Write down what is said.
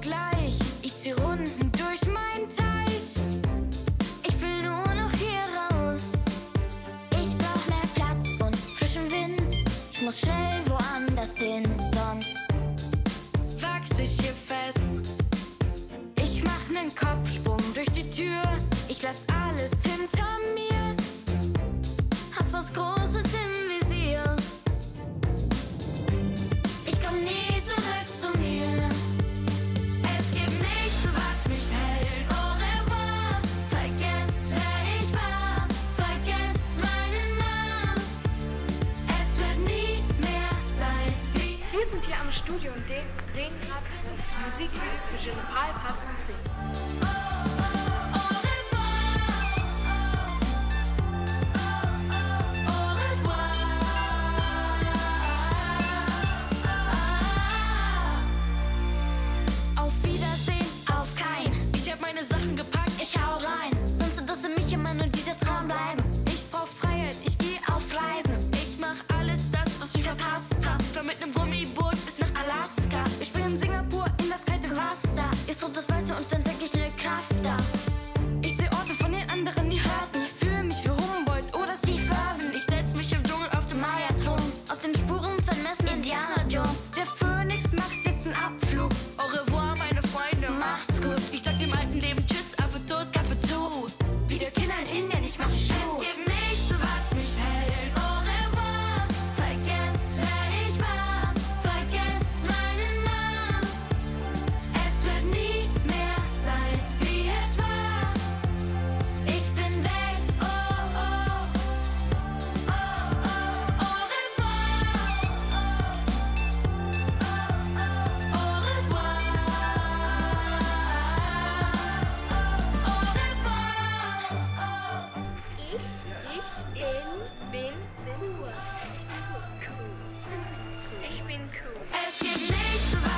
gleich. Ich zieh Runden durch meinen Teich. Ich will nur noch hier raus. Ich brauch mehr Platz und frischen Wind. Ich muss schnell woanders hin, sonst wachs ich hier fest. Ich mach nen Kopfsprung. sind hier am Studio in D Regen und Musik für Je ne und pas. bin cool. Ich bin cool. Es gibt nichts,